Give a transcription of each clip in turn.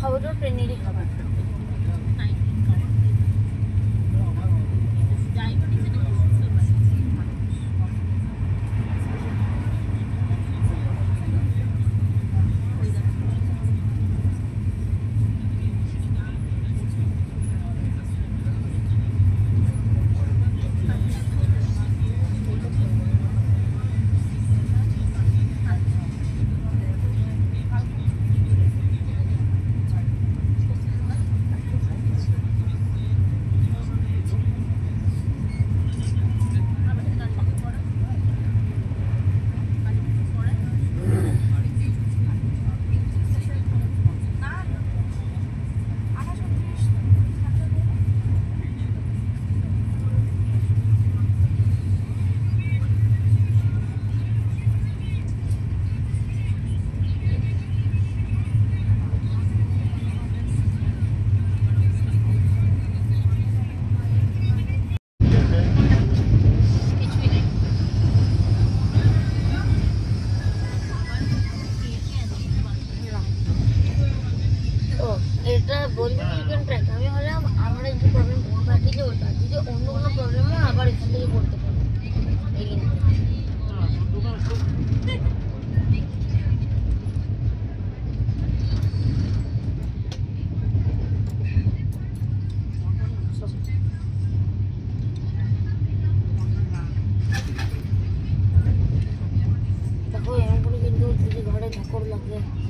파우더를 일이 가봤어. এটা chicken track আমি হলাম আমরা যে প্রবলেম পাঠিয়েছি ওটা যদি অন্য কোনো প্রবলেম হয় আবার এখান থেকে করতে পারব। এই এমন কিন্তু যদি ঘরে লাগে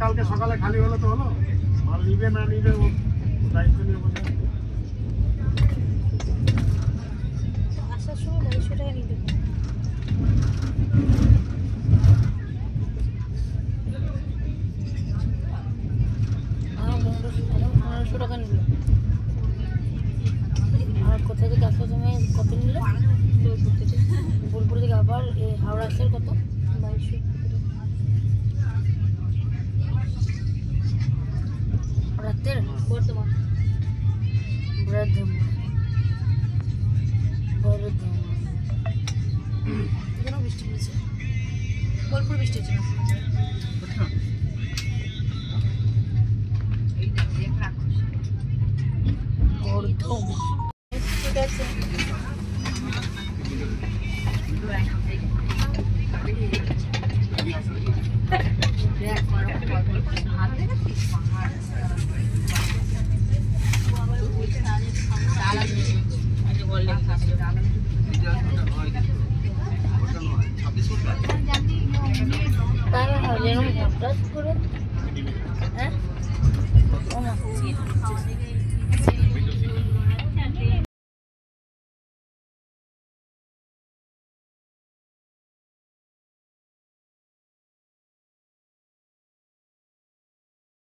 কালকে সকালে খালি হলো তো হলো? মাল নিবে না নিবে দায়িত্ব নিয়ে বসে আসার সময় টাকা নিতে কত নিল? বোলপুর থেকে। আবার হাওড়া আসার কত? বাইশশো। রাতের বর্তমান। বর্ধমান। বর্ধমান। এখানেও বৃষ্টি হয়েছে। বোলপুর বৃষ্টি হচ্ছে ভাবলাম হঠাৎ করে হ্যাঁ ও মা